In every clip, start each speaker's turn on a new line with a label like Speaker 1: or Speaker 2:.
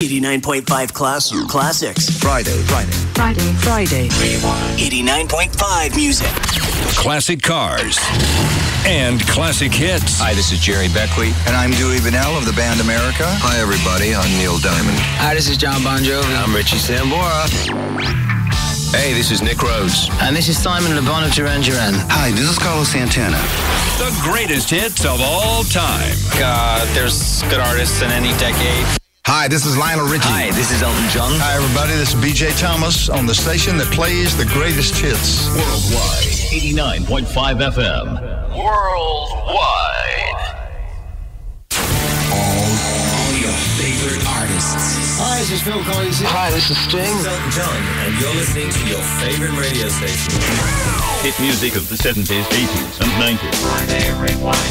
Speaker 1: 89.5 class classics.
Speaker 2: Friday, Friday.
Speaker 3: Friday, Friday.
Speaker 1: 89.5 music.
Speaker 4: Classic cars and classic hits.
Speaker 2: Hi, this is Jerry Beckley. And I'm Dewey Vanell of the band America. Hi, everybody. I'm Neil Diamond.
Speaker 5: Hi, this is John Bon Jovi.
Speaker 6: I'm Richie Sambora.
Speaker 7: Hey, this is Nick Rhodes.
Speaker 5: And this is Simon Le Bon of Duran Duran.
Speaker 8: Hi, this is Carlos Santana.
Speaker 4: The greatest hits of all time.
Speaker 9: Uh, there's good artists in any decade.
Speaker 10: Hi, this is Lionel Richie.
Speaker 11: Hi, this is Elton John.
Speaker 12: Hi, everybody. This is BJ Thomas on the station that plays the greatest hits.
Speaker 13: Worldwide, 89.5 FM.
Speaker 14: Worldwide.
Speaker 15: All, all your favorite artists.
Speaker 16: Hi, this is Phil Collins.
Speaker 17: Hi, this is Sting.
Speaker 18: This is Elton John, and you're listening to your favorite radio station.
Speaker 13: Hit music of the 70s, 80s, and 90s.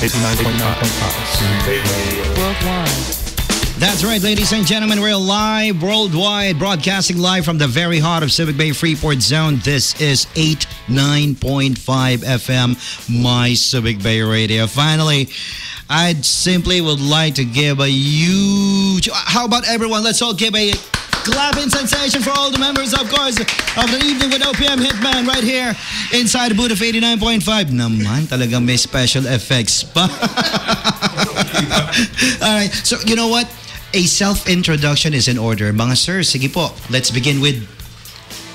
Speaker 3: 89.5. Worldwide.
Speaker 19: That's right, ladies and gentlemen. We're live worldwide, broadcasting live from the very heart of Civic Bay Freeport Zone. This is 89.5 FM, My Civic Bay Radio. Finally, I simply would like to give a huge. How about everyone? Let's all give a clapping sensation for all the members, of course, of the Evening with OPM Hitman right here inside the booth of 89.5. Naman, talagang may special effects pa. all right, so you know what? A self-introduction is in order. Mga sir, sige po. Let's begin with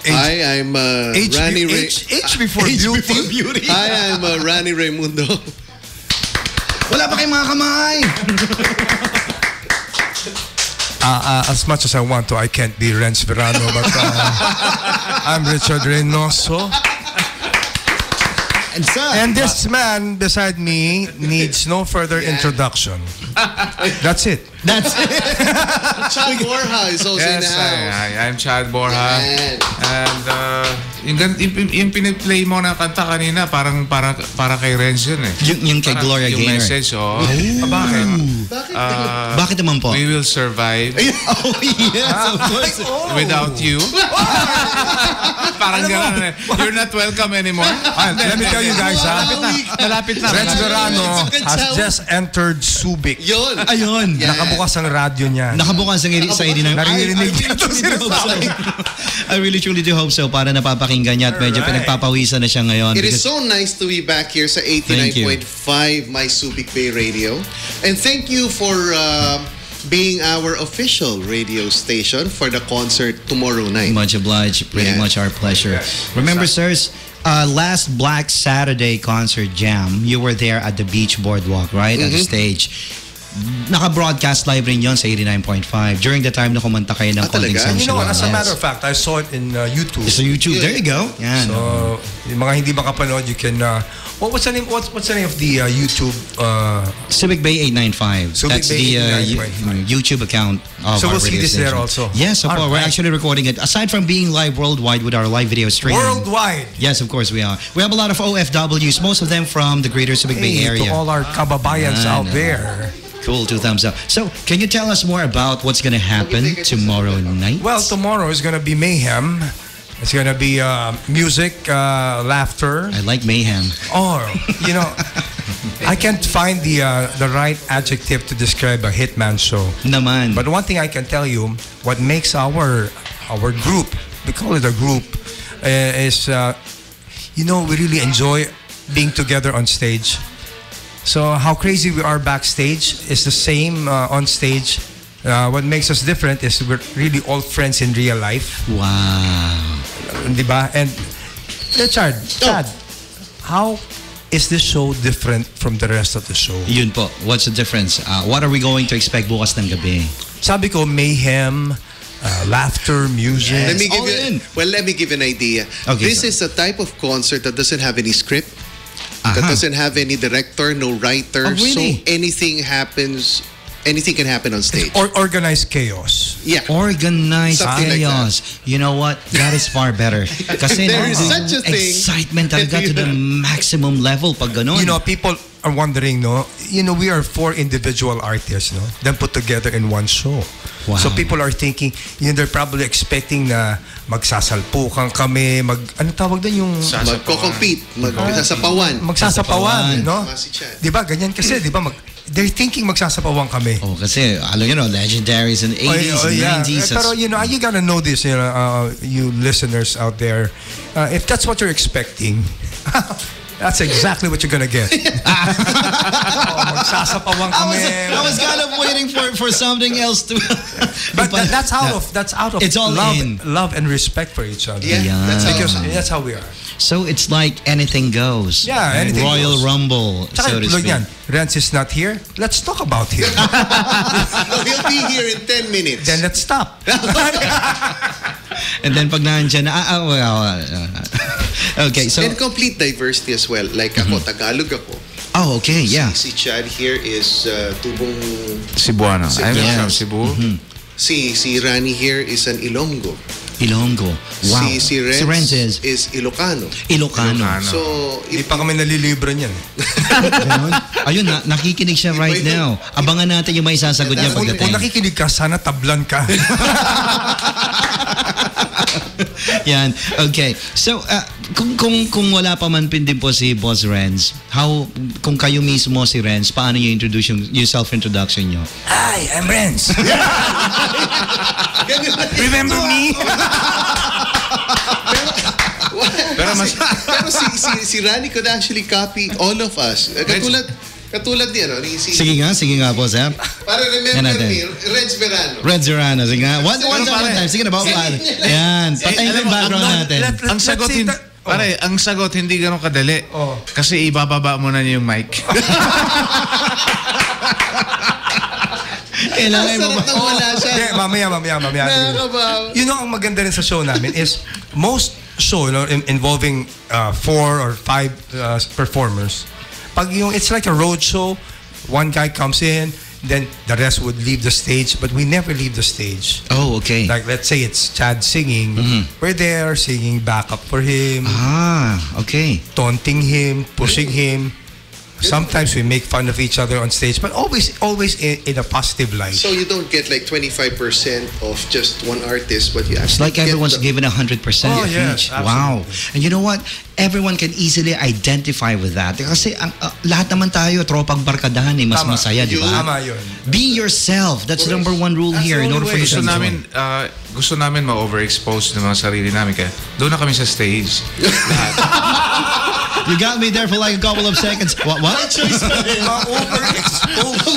Speaker 20: H Hi, I'm uh,
Speaker 10: H
Speaker 20: Rani
Speaker 10: Ray. H, H before H beauty.
Speaker 20: Before beauty. Hi, I'm uh, Rani Raimundo.
Speaker 19: Wala pa kayong mga kamay.
Speaker 10: Uh, uh, as much as I want to, I can't be Renz Verano, but uh, I'm Richard Reynoso.
Speaker 19: And, sir,
Speaker 10: and this man beside me needs no further yeah. introduction. That's it.
Speaker 19: That's it.
Speaker 20: Chad Borja is also
Speaker 7: yes,
Speaker 20: in the house.
Speaker 7: I, I'm Chad Borja. Yeah. And uh, yung, yung, yung piniplay mo na kanta kanina, parang para, para kay Renz yun eh.
Speaker 19: Yung, yung kay Gloria
Speaker 7: yung
Speaker 19: Gaynor.
Speaker 7: Yung message, oh. oh. bakit?
Speaker 20: Bakit?
Speaker 7: Uh,
Speaker 19: bakit naman po?
Speaker 7: We will survive.
Speaker 19: oh, yes, of course.
Speaker 7: Oh. Without you. parang gano'n eh. You're not welcome anymore.
Speaker 10: Ah, let me tell you guys, ha?
Speaker 7: Malapit na.
Speaker 10: Renz Verano has just entered Subic.
Speaker 20: Yun.
Speaker 19: Ayun.
Speaker 10: Yeah. Nakabukas ang radyo niya.
Speaker 19: Nakabukas ang sa ng...
Speaker 10: Naririnig niya
Speaker 19: itong sinasabi. I really truly do hope so para napapakinggan niya at medyo right. pinagpapawisan na siya ngayon.
Speaker 20: It is so nice to be back here sa 89.5 My Subic Bay Radio. And thank you for... Uh, being our official radio station for the concert tomorrow night.
Speaker 19: Much obliged. Pretty yeah. much our pleasure. Yes. Remember, sirs, uh, last Black Saturday concert jam, you were there at the Beach Boardwalk, right? Mm -hmm. At the stage. Naka-broadcast live rin yon sa 89.5 during the time na kumanta kayo ng
Speaker 20: ah, Konting
Speaker 10: Sunshine. You know, as a matter of fact, I saw it in uh, YouTube.
Speaker 19: So YouTube, yeah. there you go. Yeah,
Speaker 10: so, yung mga hindi makapanood, you can... Uh, what, what's the name? What's, what's the name of the uh, YouTube? Uh,
Speaker 19: Civic Bay 895.
Speaker 10: Civic
Speaker 19: That's
Speaker 10: Bay
Speaker 19: the uh, YouTube account of
Speaker 10: So
Speaker 19: our
Speaker 10: we'll see this
Speaker 19: station.
Speaker 10: there also.
Speaker 19: Yes, of course. We're actually recording it. Aside from being live worldwide with our live video stream.
Speaker 10: Worldwide?
Speaker 19: Yes, of course we are. We have a lot of OFWs, most of them from the greater Civic
Speaker 10: hey,
Speaker 19: Bay area.
Speaker 10: to all our kababayans out no. there.
Speaker 19: Cool, two thumbs up. So, can you tell us more about what's going to happen tomorrow night?
Speaker 10: Well, tomorrow is going to be mayhem. It's going to be uh, music, uh, laughter.
Speaker 19: I like mayhem.
Speaker 10: Oh, you know, I can't find the uh, the right adjective to describe a hitman show.
Speaker 19: Naman.
Speaker 10: But one thing I can tell you, what makes our our group, we call it a group, uh, is uh, you know we really enjoy being together on stage. So how crazy we are backstage is the same uh, on stage. Uh, what makes us different is we're really all friends in real life.
Speaker 19: Wow.
Speaker 10: Diba? And Richard, Chad, how is this show different from the rest of the show?
Speaker 19: Yun po. What's the difference? Uh, what are we going to expect bukas ng gabi?
Speaker 10: Sabi ko, mayhem, uh, laughter, music.
Speaker 20: Let me give
Speaker 19: All
Speaker 20: you,
Speaker 19: in.
Speaker 20: well, let me give an idea.
Speaker 19: Okay,
Speaker 20: this
Speaker 19: so.
Speaker 20: is a type of concert that doesn't have any script. That doesn't have any director, no writer.
Speaker 19: Oh, really?
Speaker 20: So anything happens, anything can happen on stage.
Speaker 10: Or organized chaos.
Speaker 20: Yeah.
Speaker 19: Organized
Speaker 20: Something like
Speaker 19: chaos. you know what? That is far better. Kasi
Speaker 20: There is such a thing.
Speaker 19: excitement talaga to the maximum level pag ganun.
Speaker 10: You know, people are wondering, no? You know, we are four individual artists, no? Then put together in one show.
Speaker 19: Wow.
Speaker 10: So people are thinking, you know, they're probably expecting na magsasalpukan kami, mag, ano tawag doon yung...
Speaker 20: Magko-compete, magsasapawan.
Speaker 10: Magsasapawan, no? Di ba? Ganyan kasi, di ba? Mag, they're thinking magsasapawang kami.
Speaker 19: Oh, kasi, alam you know, legendaries in the 80s
Speaker 10: Oh,
Speaker 19: and
Speaker 10: yeah.
Speaker 19: 90s.
Speaker 10: Eh, Pero you know, you gotta know this, you know, uh, you listeners out there. Uh, if that's what you're expecting, that's exactly what you're gonna get. oh, magsasapawang
Speaker 19: I was, I was kind of waiting for, for something else to.
Speaker 10: But that, that's out of that's out of
Speaker 19: It's all
Speaker 10: love,
Speaker 19: in.
Speaker 10: love and respect for each other.
Speaker 20: Yeah,
Speaker 19: Yeah.
Speaker 20: that's how
Speaker 10: that's how we are.
Speaker 19: So it's like anything goes.
Speaker 10: Yeah, anything
Speaker 19: Royal
Speaker 10: goes.
Speaker 19: Rumble,
Speaker 10: Tsaka,
Speaker 19: so to
Speaker 10: look
Speaker 19: speak.
Speaker 10: yan, Renz is not here. Let's talk about him.
Speaker 20: No, he'll be here in 10 minutes.
Speaker 10: then let's stop.
Speaker 19: And then pag nandyan, ah, ah, well, uh, okay, so,
Speaker 20: and complete diversity as well. Like ako, Tagalog ako.
Speaker 19: Oh, okay, yeah.
Speaker 20: Si, si Chad here is uh, tubong...
Speaker 7: Cebuano. I'm
Speaker 20: Yes.
Speaker 7: from Cebu.
Speaker 20: Si, si Rani here is an Ilonggo.
Speaker 19: Ilonggo. Wow.
Speaker 20: Si, si Renz,
Speaker 19: Si Renz is
Speaker 20: is Ilocano.
Speaker 19: Ilocano.
Speaker 7: Ilocano.
Speaker 20: So,
Speaker 10: Hindi pa kami nalilibro niyan.
Speaker 19: Ayun, na, nakikinig siya right now. Abangan natin yung may sasagot niya pagdating.
Speaker 10: kung nakikinig ka, sana tablan ka.
Speaker 19: Yan. Okay. So, uh, kung, kung, kung wala pa man din po si Boss Renz, how, kung kayo mismo si Renz, paano yung introduce yung, yung self-introduction nyo?
Speaker 10: Hi, I'm Renz. Remember me?
Speaker 20: pero mas pero si si si Rani could actually copy all of us. Katulad katulad ni ano ni si
Speaker 19: Sige nga, sige nga po, sir.
Speaker 20: Para remember me, Renz Verano.
Speaker 19: Red Zorana, sige nga. One, one time, one time. Sige na, pa. Yan. Patayin ko yung background natin.
Speaker 10: Let- let-
Speaker 7: Ang sagot
Speaker 10: that-
Speaker 7: pare, ang sagot hindi ganun kadali.
Speaker 10: Oh.
Speaker 7: Kasi ibababa mo na niya yung mic.
Speaker 19: Kailangan mo ba?
Speaker 20: Nang wala siya.
Speaker 10: Hindi, mamaya, mamaya, mamaya.
Speaker 20: Nakakabaw.
Speaker 10: You know, ang maganda rin sa show namin is most show you know, in- involving uh, four or five uh, performers. Pag yung, it's like a road show, one guy comes in, then the rest would leave the stage, but we never leave the stage.
Speaker 19: Oh, okay.
Speaker 10: Like, let's say it's Chad singing. We're there singing backup for him,
Speaker 19: Ah, okay.
Speaker 10: taunting him, pushing him. Sometimes we make fun of each other on stage, but always, always in, in a positive light.
Speaker 20: So you don't get like 25% of just one artist, but you
Speaker 19: It's
Speaker 20: actually
Speaker 19: like everyone's given 100%
Speaker 10: Oh, yes,
Speaker 19: each. Wow.
Speaker 10: absolutely.
Speaker 19: And you know what? Everyone can easily identify with that. Kasi ang, uh, lahat naman tayo, tropang barkadahan eh. Mas
Speaker 10: Tama.
Speaker 19: masaya, di ba?
Speaker 10: Tama yun.
Speaker 19: Be yourself. That's the number one rule
Speaker 10: That's
Speaker 19: here in order for you to
Speaker 7: gusto
Speaker 19: enjoy.
Speaker 7: namin, uh, gusto namin ma-overexpose ng mga sarili namin. Kaya doon na kami sa stage.
Speaker 19: You got me there for like a couple of seconds. What? what?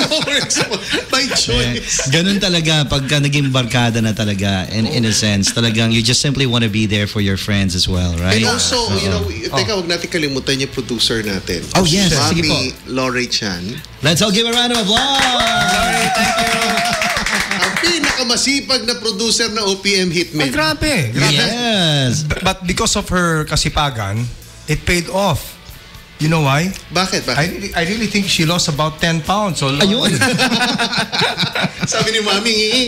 Speaker 10: overexposed.
Speaker 20: by
Speaker 19: Eh,
Speaker 20: choice.
Speaker 19: ganun talaga pagka naging barkada na talaga in, in a sense talagang you just simply want to be there for your friends as well right
Speaker 20: And also, you know, teka, wag natin kalimutan yung producer natin.
Speaker 19: Oh, yes. Sige po.
Speaker 20: Mami Lori Chan.
Speaker 19: let's all give a round of applause
Speaker 20: Ang pinakamasipag na producer na OPM Hitman.
Speaker 10: Ay, grabe. grabe.
Speaker 19: yes
Speaker 10: But because of her kasipagan, it paid off. You know why?
Speaker 20: Bakit? Bakit?
Speaker 10: I really, I really think she lost about 10 pounds. So
Speaker 19: ayun
Speaker 20: Sabi ni Mami, "Ngi."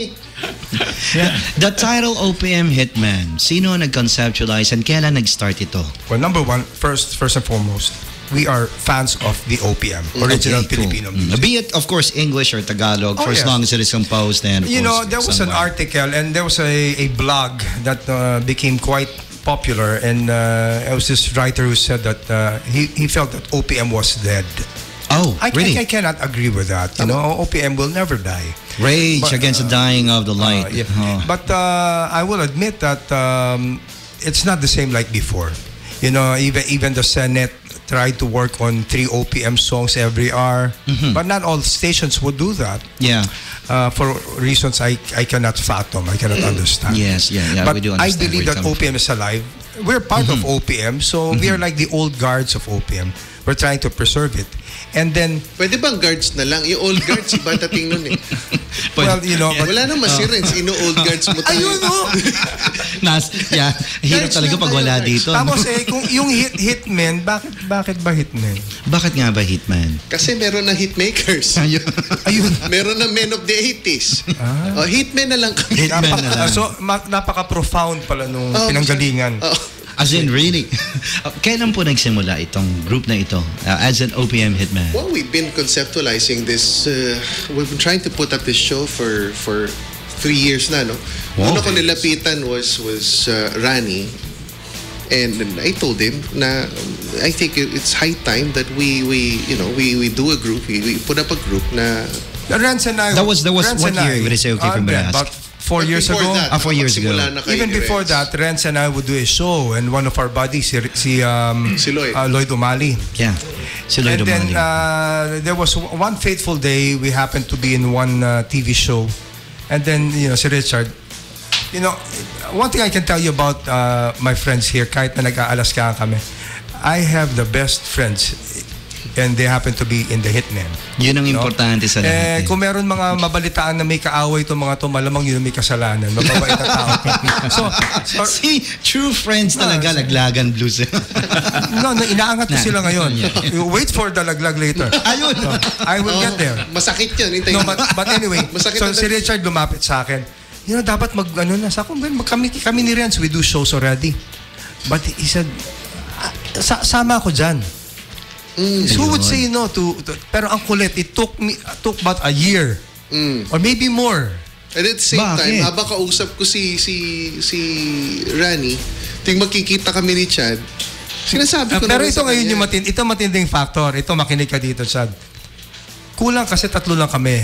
Speaker 19: the title OPM Hitman sino ang nag-conceptualize and kailan nag-start ito
Speaker 10: Well, number one, first, first and foremost, we are fans of the OPM, original
Speaker 19: Okay, cool.
Speaker 10: Filipino
Speaker 19: Mm.
Speaker 10: music.
Speaker 19: be it of course English or Tagalog
Speaker 10: Oh,
Speaker 19: for as
Speaker 10: yes.
Speaker 19: long as it is composed and of
Speaker 10: You know,
Speaker 19: course,
Speaker 10: there was an
Speaker 19: somewhere.
Speaker 10: article and there was a, a blog that uh, became quite popular, and uh, it was this writer who said that uh, he, he felt that OPM was dead.
Speaker 19: oh
Speaker 10: I,
Speaker 19: really
Speaker 10: I, I cannot agree with that. You know, OPM will never die.
Speaker 19: rage
Speaker 10: But,
Speaker 19: against the dying of the light
Speaker 10: Uh, yeah.
Speaker 19: Oh.
Speaker 10: But uh, I will admit that um, it's not the same like before. You know, even even the Senate tried to work on three OPM songs every hour,
Speaker 19: Mm-hmm.
Speaker 10: but not all stations would do that.
Speaker 19: yeah
Speaker 10: Uh, for reasons I, I cannot fathom, I cannot understand.
Speaker 19: Yes, yeah, yeah,
Speaker 10: but
Speaker 19: we do
Speaker 10: I believe that OPM is alive. We're part of OPM, so we are like the old guards of OPM. We're trying to preserve it. And then,
Speaker 20: Pwede bang guards na lang? Yung old guards, iba dating nun eh.
Speaker 10: well, you know, but,
Speaker 20: Wala na masirens, ino-old guards mo tayo.
Speaker 10: ayun oh!
Speaker 19: Nas, yeah, hirap
Speaker 20: Guards
Speaker 19: talaga pag wala
Speaker 20: guards.
Speaker 19: dito.
Speaker 10: Tapos eh, kung yung hit, hitman, bakit, bakit ba hitman?
Speaker 19: Bakit nga ba Hitman?
Speaker 20: Kasi meron na hitmakers.
Speaker 19: Ayun.
Speaker 10: Ayun.
Speaker 20: meron na men of the 80s. Oh, hitmen na lang kami.
Speaker 19: Hitman na lang.
Speaker 10: so, ma- napaka-profound pala nung
Speaker 20: Oh,
Speaker 10: pinanggalingan.
Speaker 20: Oh.
Speaker 19: As in, really? Kailan po nagsimula itong group na ito uh, as an OPM Hitman?
Speaker 20: Well, we've been conceptualizing this. Uh, we've been trying to put up this show for for three years na, no?
Speaker 19: Wow.
Speaker 20: Una ko nilapitan was was uh, Rani. And, I told him na I think it's high time that we we you know we we do a group we, we put up a group na
Speaker 10: Renz and I
Speaker 19: That was- that was what year,
Speaker 10: I,
Speaker 19: would I say, okay,
Speaker 10: uh,
Speaker 19: for me to ask?
Speaker 10: About four
Speaker 20: But
Speaker 10: years ago.
Speaker 20: that,
Speaker 19: Ah, four years ago.
Speaker 10: Even before
Speaker 20: Renz.
Speaker 10: that, Renz and I would do a show and one of our buddies, si, si, um,
Speaker 20: Si Lloyd.
Speaker 10: uh, Lloyd Umali.
Speaker 19: Yeah. Si Lloyd
Speaker 10: and then
Speaker 19: Umali.
Speaker 10: uh, there was one fateful day we happened to be in one uh, TV show, and then you know si Richard, you know, one thing I can tell you about uh, my friends here, kahit na nag-aalaska kami, I have the best friends, and they happen to be in the hitman.
Speaker 19: Yun ang importante sa
Speaker 10: Eh,
Speaker 19: lahat. eh.
Speaker 10: kung meron mga mabalitaan na may kaaway itong mga to, malamang yun ang may kasalanan. Mababait na tao. so, so,
Speaker 19: Si true friends talaga, laglagan blues.
Speaker 10: no, no, inaangat ko
Speaker 19: Na-
Speaker 10: sila ngayon.
Speaker 19: Yeah.
Speaker 10: You Wait for the laglag later.
Speaker 19: Ayun.
Speaker 10: So, I will get there.
Speaker 20: Masakit yun.
Speaker 10: No, but, but anyway,
Speaker 20: Masakit
Speaker 10: so si Richard lumapit sa akin. You know, dapat mag, ano na, sa akin, "Ben, mag- kami, kami ni Renz, we do shows already. But he said, "Ah, sa, sama ako dyan. So who would say no to, to- pero ang kulit, it took me, took about a year. Or maybe more.
Speaker 20: And at the same
Speaker 19: Bakit?
Speaker 20: time, habang kausap ko si si si Rani, ting magkikita kami ni Chad, sinasabi
Speaker 10: Ah,
Speaker 20: ko
Speaker 10: pero
Speaker 20: naman
Speaker 10: ito ngayon
Speaker 20: kanya,
Speaker 10: yung matin, ito matinding factor. Ito makinig ka dito, Chad. Kulang kasi tatlo lang kami.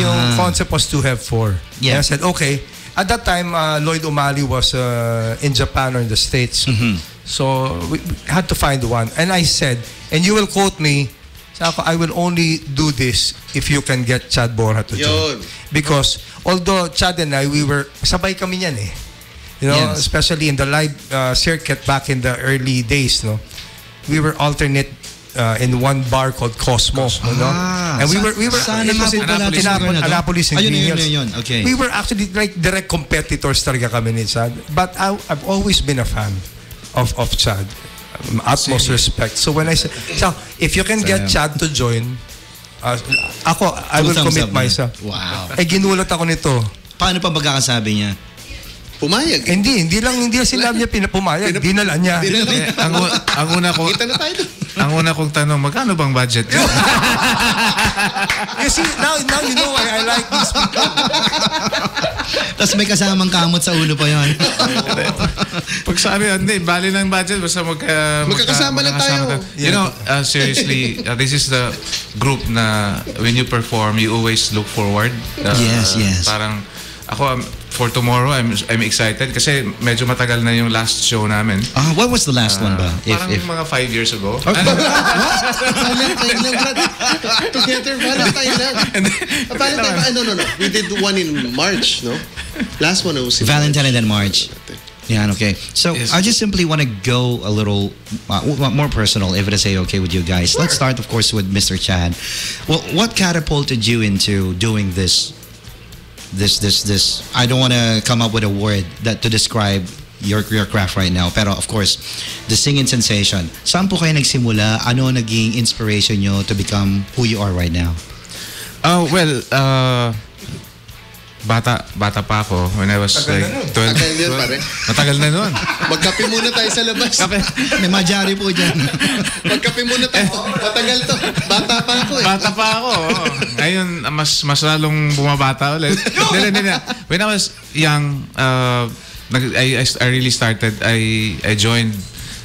Speaker 10: Yung concept was to have four.
Speaker 19: Yeah.
Speaker 10: And I said, okay. At that time, uh, Lloyd O'Malley was uh, in Japan or in the States. So we, we had to find one. And I said, and you will quote me, sabi ko, I will only do this if you can get Chad Borja to join. Because although Chad and I, we were, sabay kami niyan eh. You know,
Speaker 19: Yes.
Speaker 10: especially in the live uh, circuit back in the early days, no? We were alternate uh, in one bar called Cosmo, you know?
Speaker 19: Ah,
Speaker 10: and we were we were
Speaker 19: saan
Speaker 10: it was in Annapolis, and
Speaker 19: Ayun, yun, yun, yun. Okay.
Speaker 10: We were actually like direct competitors talaga kami ni Chad. But I, I've always been a fan of of Chad. Utmost respect. So when I said, so if you can get Chad to join, uh, ako, I
Speaker 19: Two
Speaker 10: will
Speaker 19: thumbs
Speaker 10: commit
Speaker 19: up
Speaker 10: myself.
Speaker 19: Wow.
Speaker 10: Eh, ginulat ako nito.
Speaker 19: Paano pa magkakasabi niya?
Speaker 20: Pumayag.
Speaker 10: Eh, Hindi, hindi lang hindi lang sinabi niya pinapumayag, dinala niya.
Speaker 20: Dinala-
Speaker 7: Eh, ang, ang una ko,
Speaker 20: Kita na tayo
Speaker 7: ang una kong tanong, magkano bang budget?
Speaker 10: You see, now, now you know why I like these people.
Speaker 19: Tapos may kasamang kamot sa ulo pa yon.
Speaker 7: Pag sabi, hindi, bali ng budget, basta magka,
Speaker 20: Magkakasama lang tayo.
Speaker 7: You know, uh, seriously, uh, this is the group na when you perform, you always look forward. Uh,
Speaker 19: Yes, yes.
Speaker 7: Parang, ako, um, for tomorrow, I'm, I'm excited kasi medyo matagal na yung last show namin.
Speaker 19: Ah, what was the last one ba? If,
Speaker 7: Parang
Speaker 19: if,
Speaker 7: mga five years ago.
Speaker 20: Valentine lang, Brad. Together, Valentine lang. Ah, Valentine, ah, no, no, no. We did one in March, no? Last one was in
Speaker 19: Valentine and then March. Yeah, okay. So
Speaker 7: Yes.
Speaker 19: I just simply want to go a little uh, more personal, if it is okay with you guys. Let's start, of course, with Mr. Chad. Well, what catapulted you into doing this? This, this, this. I don't want to come up with a word that to describe your your craft right now. Pero of course, the singing sensation. Saan po kayo nagsimula? Ano naging inspiration nyo to become who you are right now?
Speaker 7: Oh, well, uh, bata bata pa ako when I was
Speaker 10: Tagal
Speaker 7: like
Speaker 10: na nun.
Speaker 7: 12.
Speaker 20: Tagal yun, pare.
Speaker 7: Matagal na nun.
Speaker 20: Magkape muna tayo sa labas.
Speaker 19: May majari po dyan.
Speaker 20: Magkape muna tayo. Matagal to. Bata pa ako eh.
Speaker 7: Bata pa ako. oo. Ngayon, mas mas lalong bumabata ulit. Hindi, hindi, hindi. When I was young, uh, nag- I, I, I really started, I, I joined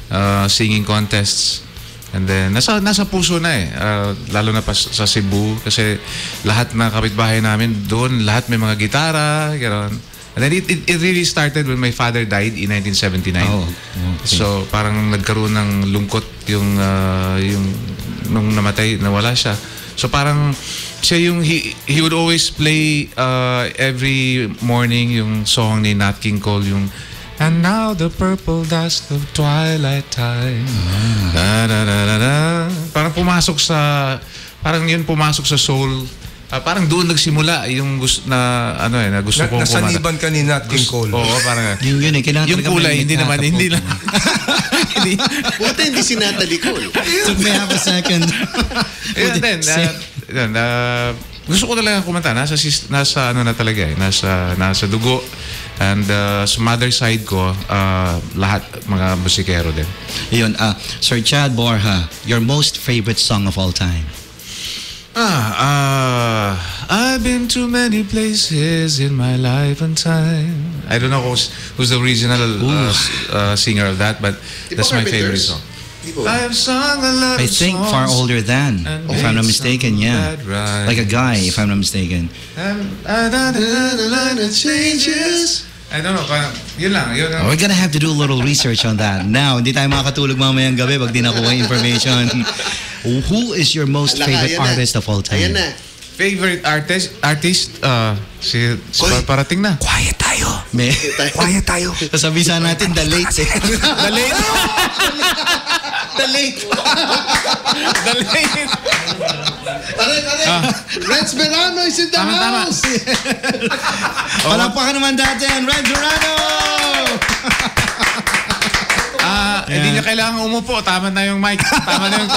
Speaker 7: uh, singing contests. And then, nasa, nasa puso na eh. Uh, lalo na pa sa Cebu. Kasi lahat ng kapitbahay namin doon, lahat may mga gitara, gano'n. And then it, it, it really started when my father died in 1979.
Speaker 19: Oh,
Speaker 7: So parang nagkaroon ng lungkot yung uh, yung nung namatay nawala siya. So parang siya yung he, he would always play uh, every morning yung song ni Nat King Cole yung And now the purple dust of twilight time. Da, da, da, da, da. Parang pumasok sa parang yun pumasok sa soul. Ah, parang doon nagsimula yung gusto na ano eh na gusto
Speaker 10: Na,
Speaker 7: kong
Speaker 10: nasaniban ka ni Nat King Cole.
Speaker 7: Oo, parang
Speaker 19: Yun yun eh. Kailangan
Speaker 7: yung
Speaker 19: talaga
Speaker 7: kulay hindi naman hindi lang hindi
Speaker 20: Buti hindi si Natalie Cole.
Speaker 19: Took me half a second.
Speaker 7: Ayun din. Uh, yun, uh, gusto ko talaga kumanta. Nasa, nasa ano na talaga eh. Nasa, nasa dugo. And uh, sa mother side ko, uh, lahat mga musikero din.
Speaker 19: Yun, uh, Sir Chad Borja, your most favorite song of all time?
Speaker 7: Ah, uh, I've been to many places in my life and time. I don't know who's, who's the original uh, uh, singer of that, but that's my favorite song. I have sung a lot
Speaker 19: I think far older than, if I'm not mistaken, yeah. Like a guy, if I'm not mistaken.
Speaker 7: It changes. I don't know, parang, yun lang, yun lang.
Speaker 19: Oh, we're gonna have to do a little research on that. Now, hindi tayo makakatulog mamayang gabi pag di nakuha yung information. Who is your most favorite artist of all time?
Speaker 20: Ayan na.
Speaker 7: Favorite artist, artist, uh, si, si parating na.
Speaker 19: Quiet tayo. May,
Speaker 10: Quiet tayo.
Speaker 19: sasabihin natin the late eh.
Speaker 7: The late.
Speaker 20: The late.
Speaker 7: The late.
Speaker 20: Pare, pare. Renz Verano is in the
Speaker 7: Tama, tama.
Speaker 20: house.
Speaker 19: Palakpakan naman natin, Red Durano!
Speaker 7: Ah, hindi niya kailangan umupo. Tama na yung mic. Tama na yung...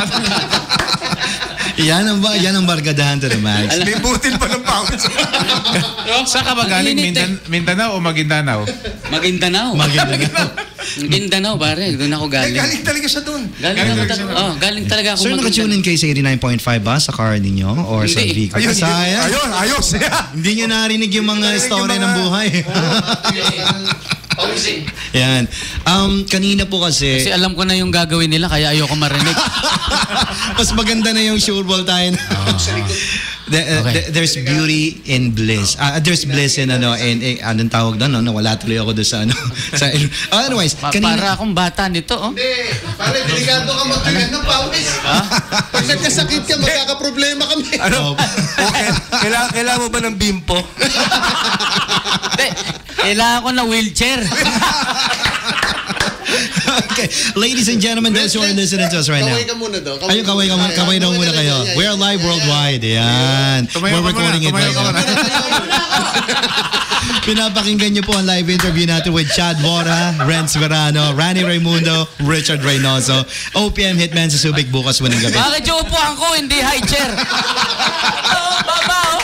Speaker 19: yan ang ba, yan ang barkadahan to the max.
Speaker 10: May butil pa ng pawis.
Speaker 7: Saan ka ba galing?
Speaker 6: Init eh.
Speaker 7: Mindan- Mindanao o Maguindanao?
Speaker 6: Maguindanao.
Speaker 19: Maguindanao.
Speaker 6: Maguindanao, pare. Doon ako
Speaker 10: Ay,
Speaker 6: galing.
Speaker 10: galing talaga siya dun.
Speaker 6: Galing ako
Speaker 7: Galing
Speaker 6: talaga. Oh, galing talaga ako
Speaker 19: Sir, nakatune in kayo sa 89.5 ba sa car ninyo? Or sa
Speaker 6: Hindi.
Speaker 19: Vico?
Speaker 10: Ayun,
Speaker 19: Sayang.
Speaker 10: ayun, ayos.
Speaker 19: Hindi nyo narinig yung mga
Speaker 10: Narinig
Speaker 19: story
Speaker 10: yung
Speaker 19: ng
Speaker 10: mga-
Speaker 19: buhay.
Speaker 6: Kasi,
Speaker 19: Yan. Um, kanina po kasi,
Speaker 6: kasi alam ko na yung gagawin nila kaya ayoko marinig.
Speaker 19: mas maganda na yung sure ball tayo. The- uh,
Speaker 6: Okay.
Speaker 19: the- there's beauty in bliss. Ah, there's bliss in ano, in, in anong tawag doon, no? Nawala tuloy ako doon sa ano. sa, oh, anyways,
Speaker 6: Pa-
Speaker 19: kanina,
Speaker 6: para akong bata nito, oh.
Speaker 20: Hindi. Pare, delikado ka magkagan ng pawis. Pag nagkasakit ka, magkakaproblema kami.
Speaker 10: Ano? Okay. Kailangan, kailangan mo ba ng bimpo?
Speaker 6: Kailangan ko na wheelchair.
Speaker 19: okay. Ladies and gentlemen, those who are listening to us right now.
Speaker 20: Kaway ka muna daw.
Speaker 19: Ayun, kaway, kaway, kaway daw muna kayo. We're live worldwide. Yan. We're
Speaker 7: ka muna,
Speaker 19: recording it right
Speaker 7: ka
Speaker 19: now.
Speaker 7: muna.
Speaker 19: Pinapakinggan niyo po ang live interview natin with Chad Bora, Renz Verano, Ranny Raimundo, Richard Reynoso, OPM Hitman sa Subic bukas ng gabi.
Speaker 6: Bakit yung upuan ko, hindi high chair? Oo, baba, oh.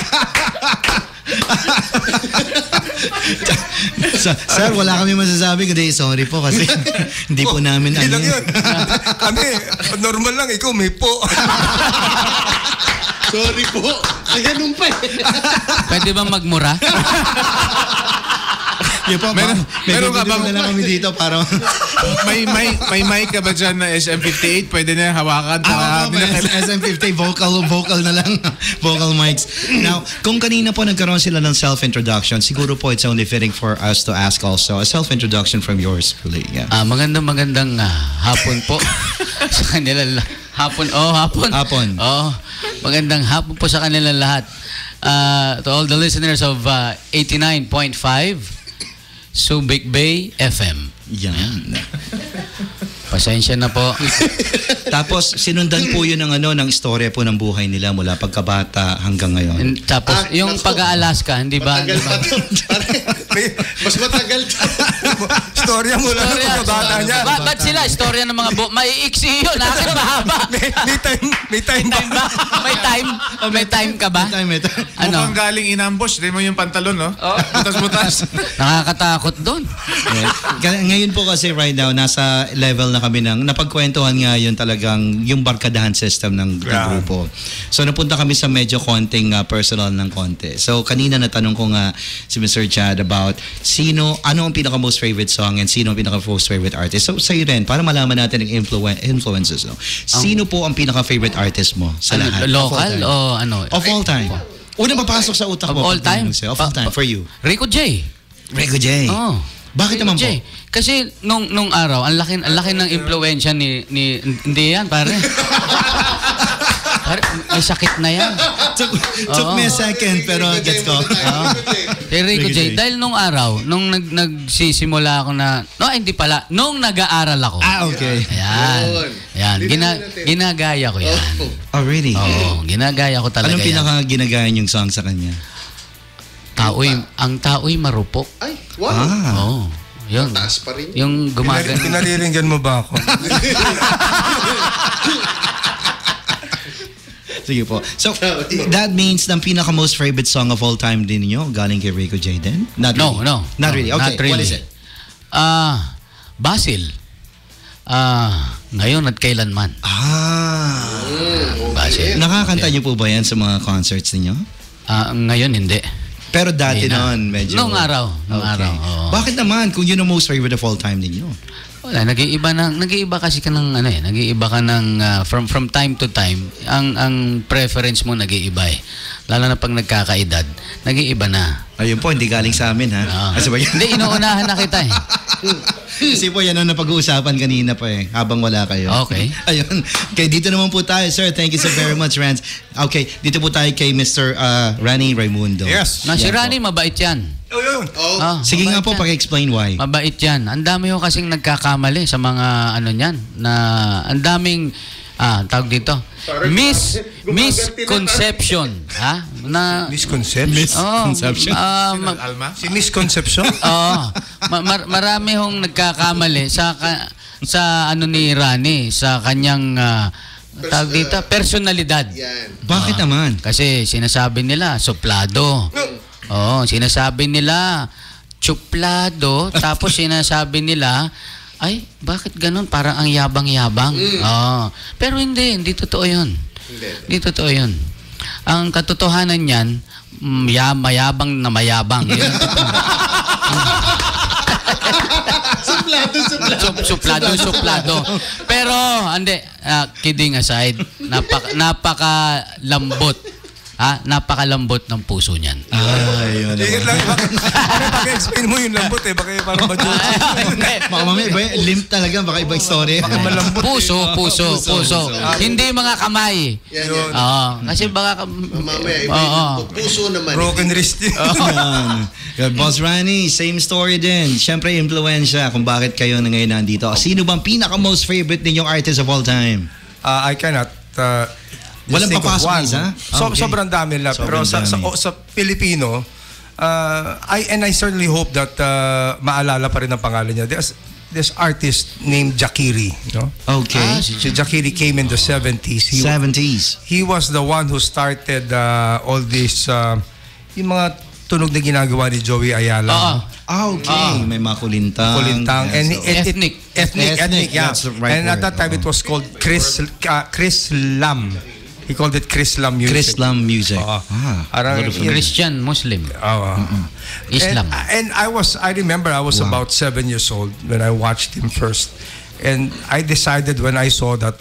Speaker 19: Sir, wala kami masasabi kundi sorry po kasi hindi po namin
Speaker 10: Hindi
Speaker 19: ano.
Speaker 10: lang yun. Kami, normal lang. Ikaw, may po.
Speaker 20: Sorry po. Ay, ganun pa eh.
Speaker 6: Pwede ba magmura?
Speaker 19: Yun po,
Speaker 7: Meron-
Speaker 19: may
Speaker 7: meron ka bang-
Speaker 19: na lang kami dito para
Speaker 7: may, may, may mic ka ba dyan na SM58? Pwede na hawakan.
Speaker 19: Ah,
Speaker 7: para
Speaker 19: may SM50 vocal vocal na lang vocal mics. Now, kung kanina po nagkaroon sila ng self-introduction, siguro po it's only fitting for us to ask also a self-introduction from yours, really. Yeah.
Speaker 6: Ah, magandang magandang ah, hapon po sa kanila la- hapon oh hapon
Speaker 19: Hapon.
Speaker 6: oh magandang hapon po sa kanila lahat Ah, to all the listeners of ah, 89.5 Subic Bay FM
Speaker 19: Yan.
Speaker 6: pasensya na po
Speaker 19: Tapos sinundan po yun ng ano ng istorya po ng buhay nila mula pagkabata hanggang ngayon.
Speaker 6: And tapos
Speaker 20: Ah,
Speaker 6: yung
Speaker 20: nako.
Speaker 6: pag-Alaska hindi ba
Speaker 20: Matagal pa to. Pare, mas matagal to.
Speaker 10: Storya mo lang
Speaker 6: Storya,
Speaker 10: ng bata niya.
Speaker 6: ba, ba't sila? Istorya ng mga bu... Maiiksi yun. Akin mahaba.
Speaker 10: May, may time, may time
Speaker 6: May time ba? May time? May time ka ba?
Speaker 19: Time ito.
Speaker 6: Ano?
Speaker 7: Mukhang galing inambush. Di mo yung pantalon, no?
Speaker 6: Oh.
Speaker 7: Butas-butas.
Speaker 6: Nakakatakot doon.
Speaker 19: Yes. Ngayon po kasi right now, nasa level na kami ng, napagkwentuhan nga yun talagang yung barkadahan system ng, ng
Speaker 10: Yeah.
Speaker 19: grupo. So napunta kami sa medyo konting uh, personal ng konti. So kanina natanong ko nga si Mr. Chad about sino, ano ang pinaka most favorite song and sino ang pinaka most favorite artist. So sa'yo rin, para malaman natin ang influen- influences. No? Sino po ang pinaka favorite artist mo sa
Speaker 6: Ano,
Speaker 19: lahat?
Speaker 6: Local o ano?
Speaker 19: Of all time. Unang papasok sa utak
Speaker 6: Of
Speaker 19: mo.
Speaker 6: all time?
Speaker 19: Of all time, for you.
Speaker 6: Rico J.
Speaker 19: Rico J.
Speaker 6: Oh.
Speaker 19: Bakit naman po?
Speaker 6: Kasi nung nung araw, ang laki ang laki ng impluwensya ni ni hindi yan pare. pare, may sakit na yan.
Speaker 19: took, took me a second pero gets ko. Ah.
Speaker 6: Si Rico
Speaker 19: Rico
Speaker 6: J.
Speaker 19: J.
Speaker 6: Dahil nung araw, nung nag, nagsisimula ako na, no, hindi pala, nung nag-aaral ako.
Speaker 19: Ah, okay.
Speaker 6: Ayan.
Speaker 20: Yun.
Speaker 6: Ayan. Gina,
Speaker 20: natin.
Speaker 6: ginagaya ko yan.
Speaker 19: Oh, really?
Speaker 6: Oo, ginagaya ko talaga
Speaker 19: Anong
Speaker 6: yan.
Speaker 19: pinaka ginagaya yung song sa kanya?
Speaker 6: Tao'y, ang tao'y marupok.
Speaker 20: Ay, wow.
Speaker 19: Ah.
Speaker 6: Oo. Yun.
Speaker 20: Taas pa rin.
Speaker 6: Yung gumagano.
Speaker 10: Pinariringgan mo ba ako?
Speaker 19: Sige po. So, that means ang pinaka most favorite song of all time din niyo galing kay Rico J din? Not
Speaker 6: No,
Speaker 19: really.
Speaker 6: no.
Speaker 19: Not
Speaker 6: No,
Speaker 19: really.
Speaker 6: not
Speaker 19: Okay, what
Speaker 6: really.
Speaker 19: is it?
Speaker 6: Ah, Basil. Ah, ngayon at kailanman.
Speaker 19: Ah.
Speaker 6: Base.
Speaker 19: Nakakanta niyo po ba yan sa mga concerts ninyo?
Speaker 6: Ah, ngayon hindi.
Speaker 19: Pero dati
Speaker 6: Hindi na.
Speaker 19: noon, medyo...
Speaker 6: Noong araw, noong
Speaker 19: Okay.
Speaker 6: araw, oo.
Speaker 19: Bakit naman kung yun ang most favorite of all time ninyo?
Speaker 6: Wala, nag-iiba na, nag-iiba kasi ka ng ano eh, nag-iiba ka ng ah, from from time to time, ang ang preference mo nag-iiba eh. Lalo na pag nagkakaedad, nag-iiba na.
Speaker 19: Ayun po, hindi galing sa amin ha. Kasi ba yun?
Speaker 6: Hindi, inuunahan na kita eh.
Speaker 19: Kasi po yan ang napag-uusapan kanina pa eh, habang wala kayo.
Speaker 6: Okay.
Speaker 19: Ayun. Okay, dito naman po tayo, sir. Thank you so very much, Rans. Okay, dito po tayo kay Mr. Uh, Rani Raimundo.
Speaker 6: Na si Rani, mabait yan.
Speaker 10: Oh, yun.
Speaker 6: Ah,
Speaker 19: Sige nga po,
Speaker 6: yan.
Speaker 19: paki-explain why.
Speaker 6: Mabait yan. Ang dami ho kasing nagkakamali sa mga ano niyan na ang daming ah tawag dito. Mis misconception, ha? Na
Speaker 10: Misconception?
Speaker 6: Misconception.
Speaker 10: si Misconception?
Speaker 6: Oo. Ma- mar- marami hong nagkakamali sa ka- sa ano ni Rani sa kanyang ah, tawag dito personalidad.
Speaker 19: Bakit naman?
Speaker 6: Kasi sinasabi nila suplado. Oo, sinasabi nila chuplado tapos sinasabi nila ay bakit ganun parang ang yabang-yabang. Oo. Pero hindi, hindi totoo 'yun. Hindi totoo 'yun. Ang katotohanan niyan, mm, ya, mayabang na mayabang.
Speaker 20: Suplado, suplado.
Speaker 6: Sup- suplado, suplado. Pero, hindi, ah, kidding aside, napaka, napaka lambot. Ha? Napakalambot ng puso niyan.
Speaker 19: Ay, yun.
Speaker 10: Tingin lang, baka, baka pag-explain mo yung lambot eh, baka parang ma-joke.
Speaker 19: Baka mamaya, iba, yung limp talaga, baka ibang story.
Speaker 10: Baka malambot eh.
Speaker 6: Puso, puso, puso. Hindi mga kamay.
Speaker 20: Yan, yan.
Speaker 6: Oo. Kasi baka...
Speaker 20: Mamaya, iba yung puso naman.
Speaker 10: Broken wrist yun.
Speaker 19: Boss Rani, same story din. Siyempre, influensya kung bakit kayo na ngayon nandito. Sino bang pinaka-most favorite ninyong artist of all time?
Speaker 10: Uh, I cannot uh,
Speaker 19: Walang papasok isa?
Speaker 10: So,
Speaker 19: Okay.
Speaker 10: Sobrang dami lang. Pero
Speaker 19: Sobrang
Speaker 10: sa, sa,
Speaker 19: dami.
Speaker 10: o- sa Filipino, uh, I, and I certainly hope that uh, maalala pa rin ang pangalan niya. There's, this artist named Jakiri. No?
Speaker 19: Okay.
Speaker 6: Ah,
Speaker 10: Si Jakiri came in the 70s. He,
Speaker 19: 70s.
Speaker 10: he was the one who started uh, all this, uh, yung mga tunog na ginagawa ni Joey Ayala.
Speaker 19: Ah, okay. May makulintang.
Speaker 10: Kulintang. And
Speaker 19: Yes,
Speaker 10: it- it-
Speaker 6: Ethnic.
Speaker 10: Ethnic,
Speaker 19: Ethnic,
Speaker 10: ethnic, yeah.
Speaker 19: that's the right
Speaker 10: and at
Speaker 19: word,
Speaker 10: that time
Speaker 19: oo.
Speaker 10: it was called Chris uh, Chris Lam. He called it Chrislam music.
Speaker 19: Chris Lam music.
Speaker 10: Oo.
Speaker 19: Ah,
Speaker 10: Parang
Speaker 19: beautiful.
Speaker 10: yun-
Speaker 6: Christian, Muslim.
Speaker 10: Oo.
Speaker 6: Islam.
Speaker 10: And, and I was, I remember I was
Speaker 19: Wow.
Speaker 10: about seven years old when I watched him first. And I decided when I saw that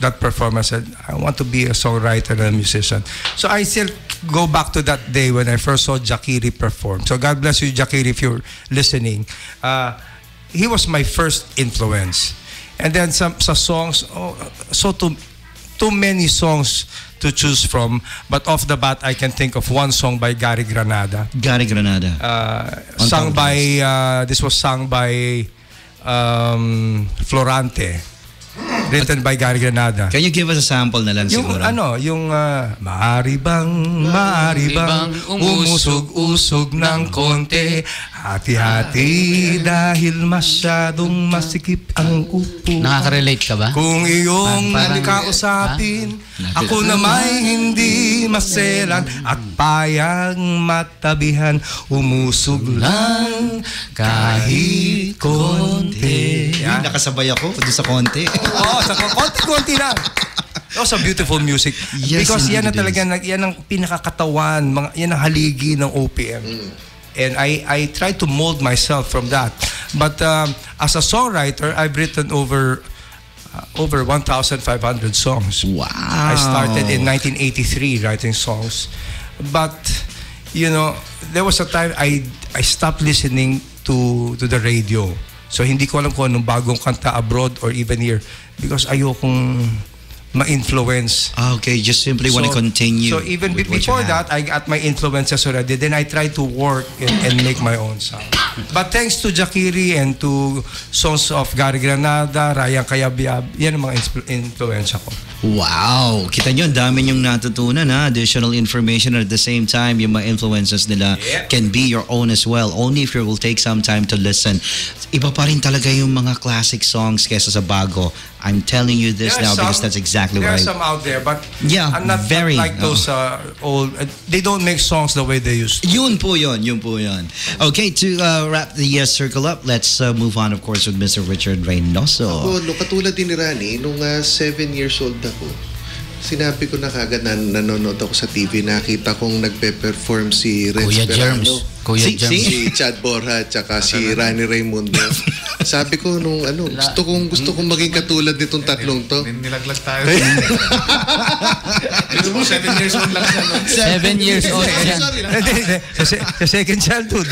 Speaker 10: that performance, I said, I want to be a songwriter and a musician. So I still go back to that day when I first saw Jakiri perform. So God bless you, Jakiri, if you're listening. Uh, he was my first influence. And then some, sa songs, oh, so too, too many songs to choose from. But off the bat, I can think of one song by Gary Granada.
Speaker 19: Gary Granada.
Speaker 10: Uh, sung by uh, this was sung by um, Florante written by Gary Granada.
Speaker 19: Can you give us a sample na lang
Speaker 10: yung
Speaker 19: siguro?
Speaker 10: ano yung uh, maari bang maari bang umusog-usog ng konti? Hati-hati dahil masyadong masikip ang upo.
Speaker 6: Nakaka-relate ka ba?
Speaker 10: kung iyong
Speaker 6: Parang-
Speaker 10: kausapin Ako na may hindi maselan At payang matabihan. Umusog lang kahit konti
Speaker 19: Nakasabay ako doon sa konti.
Speaker 10: Oo, sa konti-konti lang. That was a beautiful music.
Speaker 19: Yes,
Speaker 10: Because yan na talaga, nag- yan ang pinakakatawan, mga, yan ang haligi ng OPM. And I, I try to mold myself from that. But um, as a songwriter, I've written over uh, over 1,500 songs.
Speaker 19: Wow.
Speaker 10: I started in 1983 writing songs. But, you know, there was a time I I stopped listening to to the radio. So hindi ko alam kung anong bagong kanta abroad or even here. Because ayokong ma-influence.
Speaker 19: Ah, okay, just simply want to continue.
Speaker 10: So even before that, I got my influences already. Then I tried to work and, and make my own sound. But thanks to Jakiri and to songs of Gary Granada, Ryan Kayabyab, yan ang mga influensya ko.
Speaker 19: Wow! Kita nyo, ang dami yung natutunan ha. Additional information at the same time, yung mga influences nila can be your own as well. Only if you will take some time to listen. Iba pa rin talaga yung mga classic songs kesa sa bago. I'm telling you this
Speaker 10: are
Speaker 19: now because that's exactly
Speaker 10: there
Speaker 19: what
Speaker 10: are
Speaker 19: I...
Speaker 10: some out there, but
Speaker 19: Yeah,
Speaker 10: I'm not,
Speaker 19: very,
Speaker 10: not like those uh, old. Uh, they don't make songs the way they used to.
Speaker 19: Yun po yun, yun po yun. Okay, to uh, wrap the uh, circle up, let's uh, move on, of course, with Mr. Richard Reynoso.
Speaker 20: Ako, no, katulad din ni Rani, nung 7 years old ako, sinabi ko na kagad na nanonood ako sa TV, nakita kong nagpe-perform si Renz
Speaker 6: Kuya. Germs. Kuya
Speaker 20: si,
Speaker 6: Germs.
Speaker 20: Si Chad Borja, tsaka si Rani Raimundo. Sabi ko nung ano, gusto kong gusto kong maging katulad nitong tatlong to.
Speaker 7: Nilaglag tayo. Ito mo, seven years old lang siya. no?
Speaker 6: Seven years old siya.
Speaker 20: Sorry.
Speaker 10: Hindi. Sa, se- sa second childhood.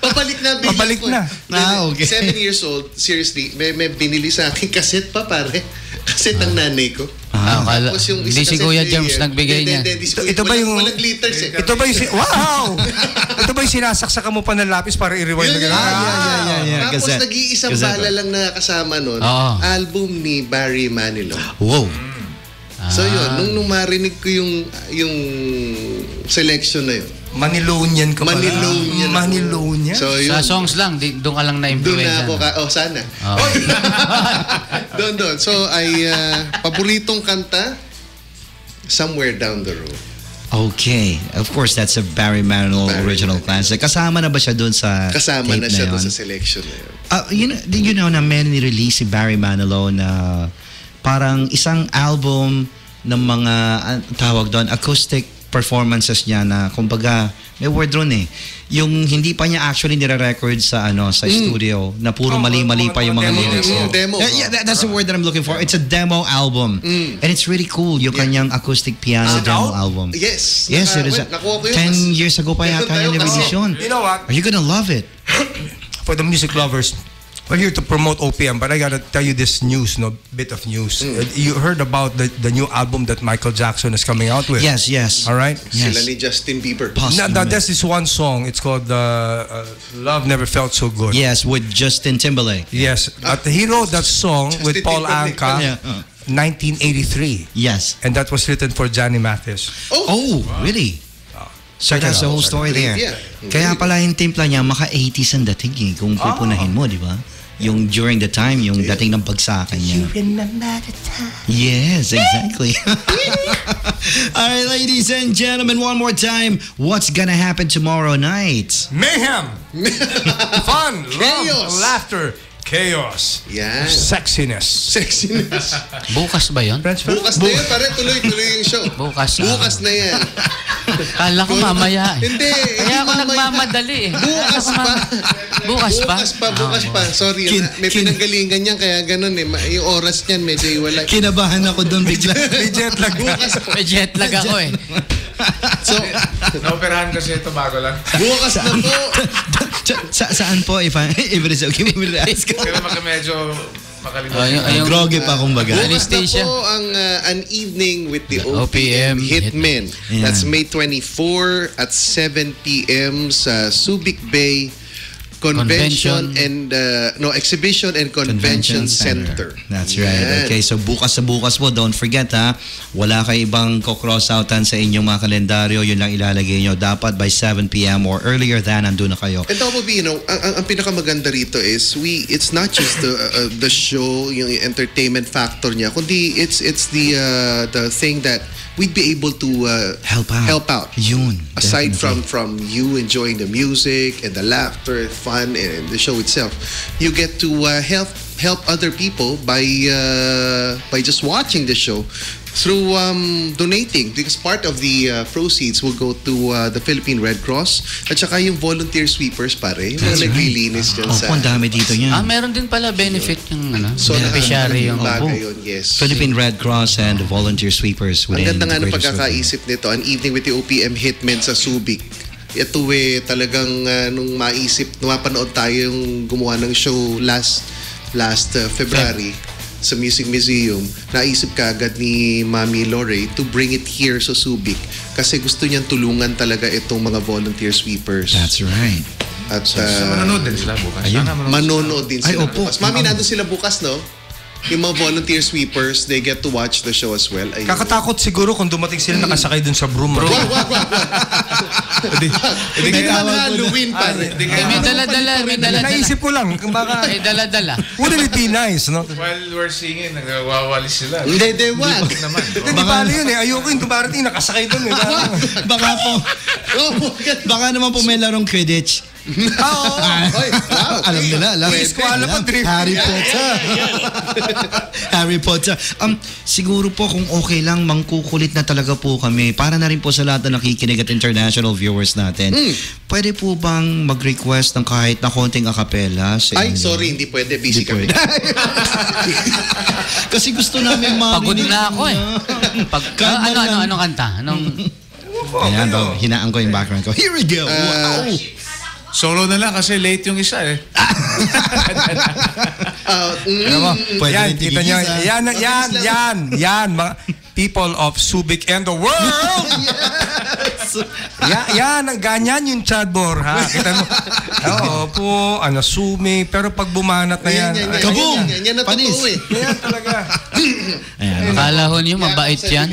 Speaker 20: Papalik na bigla
Speaker 10: Pabalik
Speaker 20: ko.
Speaker 10: na.
Speaker 19: Ah, okay.
Speaker 20: Seven years old, seriously, may, may binili sa akin kaset pa pare. Kaset ang nanay ko.
Speaker 6: Ah, akala-
Speaker 20: Tapos yung
Speaker 6: hindi si Kuya Germs nagbigay
Speaker 20: Hindi,
Speaker 6: niya.
Speaker 20: hindi, hindi si
Speaker 10: Ito-
Speaker 20: Kuya-
Speaker 10: ito ba
Speaker 20: walang-
Speaker 10: yung-
Speaker 20: Walang glitters eh.
Speaker 10: Ito ba yung... Si- wow! Ito ba yung sinasaksakan mo pa ng lapis para i-rewind na
Speaker 20: yun,
Speaker 10: gano'n?
Speaker 20: yun.
Speaker 19: yeah, yeah, yeah.
Speaker 20: Tapos
Speaker 19: Cassette.
Speaker 20: nag-iisang
Speaker 19: Cassette.
Speaker 20: bala lang na kasama nun.
Speaker 6: Oo.
Speaker 20: Album ni Barry Manilow.
Speaker 19: Wow.
Speaker 20: So yun,
Speaker 6: Ah.
Speaker 20: nung, nung marinig ko yung yung selection na yun.
Speaker 10: Manilonian ka pala.
Speaker 20: Manilonian ako.
Speaker 10: Manilonian?
Speaker 20: So yun.
Speaker 6: Sa songs lang, di, doon ka lang
Speaker 20: Doon na ako ka, oh sana.
Speaker 6: Oh.
Speaker 20: doon, doon. So ay uh, paboritong kanta, Somewhere Down the Road.
Speaker 19: Okay. Of course, that's a Barry Manilow
Speaker 20: Barry
Speaker 19: original classic. Kasama na ba siya doon sa
Speaker 20: Kasama
Speaker 19: tape
Speaker 20: na siya
Speaker 19: yun?
Speaker 20: doon sa selection na yun.
Speaker 19: Ah, you know, did you know na may nirelease si Barry Manilow na parang isang album ng mga ah, tawag doon acoustic performances niya na kumbaga may word ron eh yung hindi pa niya actually nire-record sa ano sa studio na puro mali-mali pa yung mga
Speaker 10: demo,
Speaker 19: lyrics
Speaker 20: Mm,
Speaker 19: niya.
Speaker 20: demo.
Speaker 19: Yeah, yeah, that- that's the word that I'm looking for. It's a demo album. And it's really cool yung kanyang acoustic piano
Speaker 10: it
Speaker 19: demo
Speaker 10: out?
Speaker 19: album.
Speaker 20: Yes.
Speaker 19: Yes,
Speaker 20: Naka-
Speaker 19: it is.
Speaker 20: ko yun.
Speaker 19: 10
Speaker 20: Mas-
Speaker 19: years ago pa yata yung release yun.
Speaker 10: You know what?
Speaker 19: Are you gonna love it?
Speaker 10: For the music lovers, we're here to promote OPM, but I gotta tell you this news, no bit of news.
Speaker 20: Mm.
Speaker 10: Uh, You heard about the, the new album that Michael Jackson is coming out with.
Speaker 19: Yes, yes.
Speaker 10: All right.
Speaker 19: Yes.
Speaker 20: Sila ni Justin Bieber.
Speaker 10: Now, now, there's this one song. It's called uh, uh, "Love Never Felt So Good."
Speaker 19: Yes, with Justin Timberlake.
Speaker 10: Yes, but he wrote that song with
Speaker 20: Justin
Speaker 10: Paul
Speaker 20: Timberlake
Speaker 10: Anka,
Speaker 19: Yeah. Uh,
Speaker 10: 1983,
Speaker 19: yes.
Speaker 10: and that was written for Johnny Mathis.
Speaker 19: Oh, really? So
Speaker 10: Check it
Speaker 19: that's the whole story there.
Speaker 20: Yeah.
Speaker 19: Kaya pala yung timpla niya, maka 80s ang dating eh, kung pupunahin mo, di ba? Yung during the time, yung dating ng pagsakan niya. Yes, exactly. All right, ladies and gentlemen, one more time. What's gonna happen tomorrow night?
Speaker 10: Mayhem, fun,
Speaker 20: Chaos.
Speaker 10: love, laughter, chaos,
Speaker 20: Yan.
Speaker 10: sexiness.
Speaker 20: Sexiness.
Speaker 6: Bukas ba yun?
Speaker 20: Bukas na yan, pare. Tuloy-tuloy yung show.
Speaker 6: Bukas. ah.
Speaker 20: Bukas na yan.
Speaker 6: Kala ko mamaya. eh.
Speaker 20: Hindi.
Speaker 6: Kaya ako
Speaker 20: mamaya.
Speaker 6: nagmamadali eh.
Speaker 20: Bukas pa.
Speaker 6: Bukas pa?
Speaker 20: Bukas pa, bukas pa. Sorry,
Speaker 19: Kin-
Speaker 20: may
Speaker 19: kin-
Speaker 20: pinanggalingan yan, kaya ganun eh. Ma- Yung oras niyan, medyo iwala.
Speaker 19: Kinabahan ako doon bigla.
Speaker 10: May jet lag.
Speaker 20: Bukas pa.
Speaker 6: May jet lag ako eh.
Speaker 20: So,
Speaker 7: Naoperahan kasi ito bago lang.
Speaker 20: bukas na po.
Speaker 19: sa, saan po, if, I, if it is okay with me to ask?
Speaker 7: Pero magka medyo makalimutan.
Speaker 6: Ayun, ayun.
Speaker 19: Groggy pa kumbaga.
Speaker 20: Bukas na po ang uh, An Evening with the
Speaker 6: OPM
Speaker 20: OPM, Hitmen.
Speaker 19: Yan.
Speaker 20: That's May 24 at 7 p.m. sa Subic Bay Convention,
Speaker 6: Convention.
Speaker 20: and uh, no Exhibition and Convention, Center.
Speaker 19: That's right.
Speaker 20: Yan.
Speaker 19: Okay, so bukas sa bukas po, don't forget ha, wala kay ibang ko-cross outan sa inyong mga kalendaryo, yun lang ilalagay nyo. Dapat by 7 p.m. or earlier than, andun na kayo.
Speaker 20: And it, you know, ang, ang, ang pinakamaganda rito is we it's not just the uh, the show, yung entertainment factor niya, kundi it's it's the uh, the thing that we'd be able to uh,
Speaker 19: Help out.
Speaker 20: help out.
Speaker 19: Yun.
Speaker 20: Aside
Speaker 19: definitely.
Speaker 20: from from you enjoying the music and the laughter, fun, and the show itself, you get to uh, help help other people by uh, by just watching the show through um, donating because part of the uh, proceeds will go to uh, the Philippine Red Cross at saka yung volunteer sweepers pare yung mga
Speaker 19: That's right.
Speaker 20: naglilinis dyan
Speaker 19: Opo,
Speaker 20: sa
Speaker 19: ang dami dito
Speaker 6: Ah,
Speaker 19: yan.
Speaker 6: meron din pala benefit yung ano,
Speaker 20: So,
Speaker 6: beneficiary yung
Speaker 20: bagay yun, yes.
Speaker 19: Philippine Red Cross and the volunteer sweepers
Speaker 20: Ang ganda nga ng pagkakaisip nito, an evening with the OPM hitmen sa Subic. Ito eh, talagang ah, nung maisip, nung mapanood tayo yung gumawa ng show last last uh, February sa Music Museum, naisip ka agad ni Mami Lore to bring it here sa Subic kasi gusto niyang tulungan talaga itong mga volunteer sweepers.
Speaker 19: That's right.
Speaker 20: At
Speaker 7: So,
Speaker 20: ah,
Speaker 7: manonood din sila bukas.
Speaker 19: Ayun.
Speaker 7: Manonood
Speaker 20: din
Speaker 19: Ay,
Speaker 20: sila
Speaker 19: opo.
Speaker 20: bukas. Mami, nandun sila bukas, no? Yung mga volunteer sweepers, they get to watch the show as well. Ayun.
Speaker 10: Kakatakot siguro kung dumating sila nakasakay dun sa broom.
Speaker 20: Wag, wag, wag, wag. Hindi naman Halloween pa rin.
Speaker 6: May dala-dala, may dala-dala.
Speaker 10: Naisip ko lang, baka,
Speaker 6: May dala-dala.
Speaker 10: wouldn't it be nice, no?
Speaker 7: While we're singing, nagwawalis sila.
Speaker 20: Hindi, hindi, wag.
Speaker 7: naman.
Speaker 10: Hindi pala yun eh. Ayoko yung dumarating nakasakay dun eh.
Speaker 19: Baka po, baka naman po may larong Quidditch.
Speaker 10: Oo.
Speaker 20: Oy, wow.
Speaker 19: alam nila, alam.
Speaker 10: Pwede. Eskwela pa, drift.
Speaker 19: Harry Potter. Harry Potter. Um, siguro po kung okay lang, mangkukulit na talaga po kami. Para na rin po sa lahat na nakikinig at international viewers natin.
Speaker 20: Hmm.
Speaker 19: Pwede po bang mag-request ng kahit na konting acapella? Sa
Speaker 20: Ay,
Speaker 19: inyo?
Speaker 20: sorry, hindi pwede. Busy
Speaker 19: Hindi
Speaker 20: kami.
Speaker 19: Kasi gusto namin marinig.
Speaker 6: Pagod na ako eh. Pag, ano, ano,
Speaker 19: lang.
Speaker 6: anong kanta? Anong,
Speaker 19: Ayan, daw, hinaan ko yung background ko. Here we go.
Speaker 20: Ah,
Speaker 19: wow.
Speaker 7: Solo na lang kasi late yung isa eh.
Speaker 20: Ah, mm,
Speaker 10: Alam mo,
Speaker 19: Pwede
Speaker 10: yan, kita nyo,
Speaker 19: tigigisa.
Speaker 10: yan, yan, yan, yan, mga people of Subic and the world. yan, yan, ang ganyan yung Chadbor, ha? Kita mo, oo po, ano, sumi, pero pag bumanat na yan,
Speaker 20: Yan, yan,
Speaker 10: ay,
Speaker 20: yan,
Speaker 19: Kaboom!
Speaker 20: yan, yan, yan na
Speaker 19: Panis.
Speaker 20: totoo eh.
Speaker 10: yan talaga.
Speaker 19: Ayan.
Speaker 6: akala ho niyo mabait yan?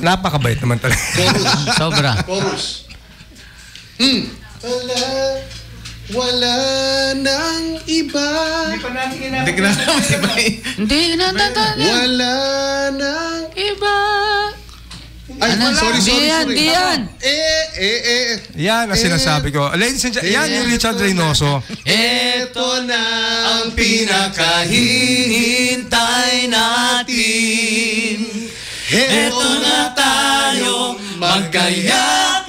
Speaker 10: Napakabait naman talaga.
Speaker 20: Chorus.
Speaker 6: Sobra.
Speaker 20: Chorus. Hmm. Wala, wala nang iba.
Speaker 7: Hindi ka na iba eh.
Speaker 6: Hindi, natatala.
Speaker 20: Wala nang...
Speaker 6: Iba.
Speaker 20: Ay,
Speaker 6: Ano?
Speaker 20: sorry, sorry, sorry.
Speaker 6: di yan.
Speaker 20: Eh, eh, eh.
Speaker 10: Yan ang sinasabi ko. Ladies and gentlemen, yan yung Richard Reynoso.
Speaker 20: Ito na ang
Speaker 6: pinakahihintay natin.
Speaker 20: Ito na tayo
Speaker 6: magkayakap